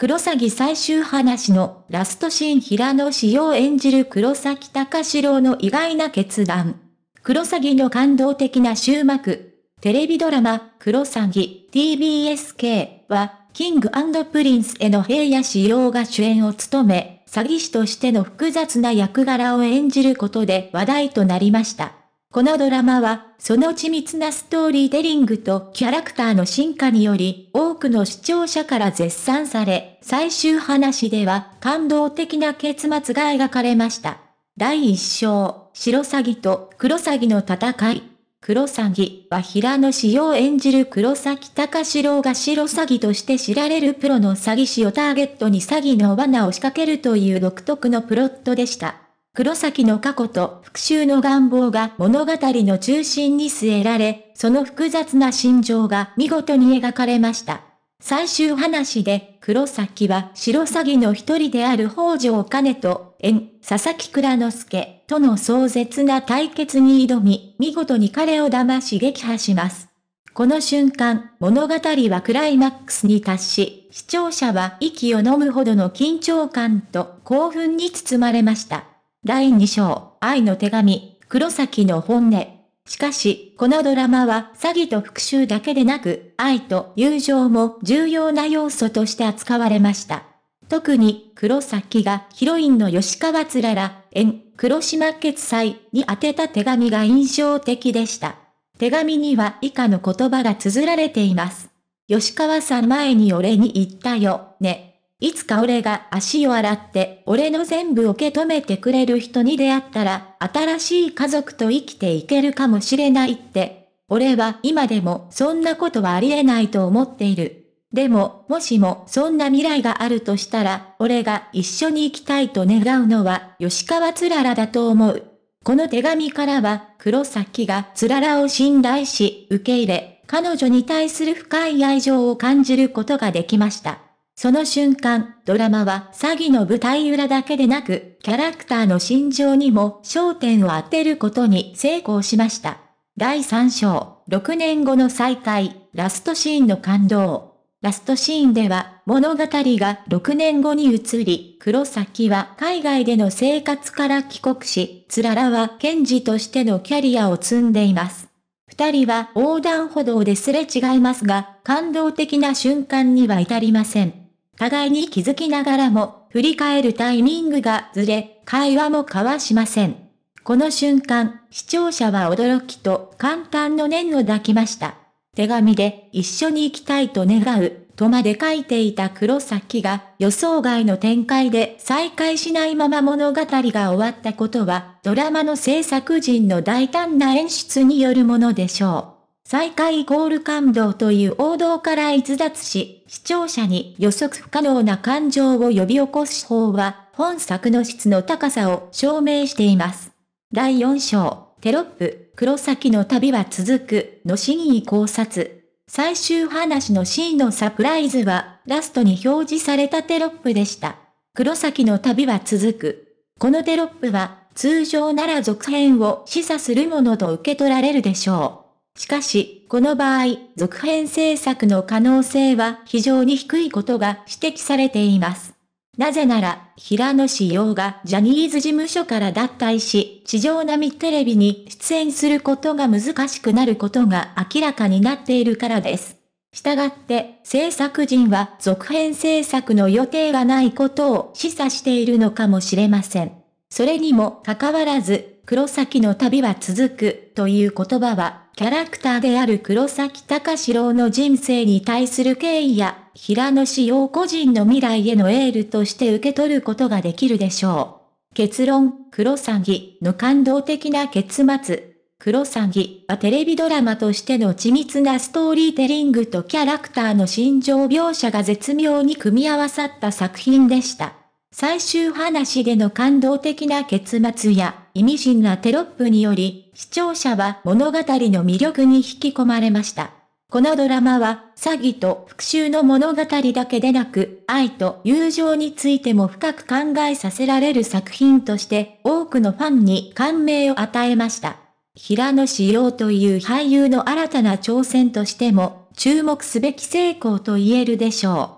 クロサギ最終話のラストシーン平野紫耀演じる黒崎高志郎の意外な決断。クロサギの感動的な終幕。テレビドラマ、クロサギ TBS 系は、 King & Prince への平野紫耀が主演を務め、詐欺師としての複雑な役柄を演じることで話題となりました。このドラマは、その緻密なストーリーテリングとキャラクターの進化により、多くの視聴者から絶賛され、最終話では感動的な結末が描かれました。第一章、白サギと黒サギの戦い。黒サギは平野志陽演じる黒崎隆史郎が白サギとして知られるプロの詐欺師をターゲットに詐欺の罠を仕掛けるという独特のプロットでした。黒崎の過去と復讐の願望が物語の中心に据えられ、その複雑な心情が見事に描かれました。最終話で黒崎は白詐欺の一人である北条兼と、縁、佐々木倉之助との壮絶な対決に挑み、見事に彼を騙し撃破します。この瞬間、物語はクライマックスに達し、視聴者は息を飲むほどの緊張感と興奮に包まれました。第2章、愛の手紙、黒崎の本音。しかし、このドラマは詐欺と復讐だけでなく、愛と友情も重要な要素として扱われました。特に、黒崎がヒロインの吉川つらら、縁、黒島決済に宛てた手紙が印象的でした。手紙には以下の言葉が綴られています。吉川さん前に俺に言ったよ、ね。いつか俺が足を洗って俺の全部受け止めてくれる人に出会ったら新しい家族と生きていけるかもしれないって。俺は今でもそんなことはありえないと思っている。でも、もしもそんな未来があるとしたら、俺が一緒に生きたいと願うのは吉川つららだと思う。この手紙からは、黒崎がつららを信頼し、受け入れ、彼女に対する深い愛情を感じることができました。その瞬間、ドラマは詐欺の舞台裏だけでなく、キャラクターの心情にも焦点を当てることに成功しました。第3章、6年後の再会、ラストシーンの感動。ラストシーンでは物語が6年後に移り、黒崎は海外での生活から帰国し、つららは検事としてのキャリアを積んでいます。二人は横断歩道ですれ違いますが、感動的な瞬間には至りません。互いに気づきながらも、振り返るタイミングがずれ、会話も交わしません。この瞬間、視聴者は驚きと簡単の念を抱きました。手紙で一緒に行きたいと願う、とまで書いていた黒崎が予想外の展開で再会しないまま物語が終わったことは、ドラマの制作陣の大胆な演出によるものでしょう。再開イコール感動という王道から逸脱し、視聴者に予測不可能な感情を呼び起こす方は、本作の質の高さを証明しています。第4章、テロップ、黒崎の旅は続く、の真意考察。最終話のシーンのサプライズは、ラストに表示されたテロップでした。黒崎の旅は続く。このテロップは、通常なら続編を示唆するものと受け取られるでしょう。しかし、この場合、続編制作の可能性は非常に低いことが指摘されています。なぜなら、平野志陽がジャニーズ事務所から脱退し、地上並みテレビに出演することが難しくなることが明らかになっているからです。したがって、制作陣は続編制作の予定がないことを示唆しているのかもしれません。それにもかかわらず、黒崎の旅は続くという言葉は、キャラクターである黒崎隆史郎の人生に対する敬意や、平野志陽個人の未来へのエールとして受け取ることができるでしょう。結論、黒崎の感動的な結末。黒崎はテレビドラマとしての緻密なストーリーテリングとキャラクターの心情描写が絶妙に組み合わさった作品でした。最終話での感動的な結末や意味深なテロップにより、視聴者は物語の魅力に引き込まれました。このドラマは、詐欺と復讐の物語だけでなく、愛と友情についても深く考えさせられる作品として、多くのファンに感銘を与えました。平野志陽という俳優の新たな挑戦としても、注目すべき成功と言えるでしょう。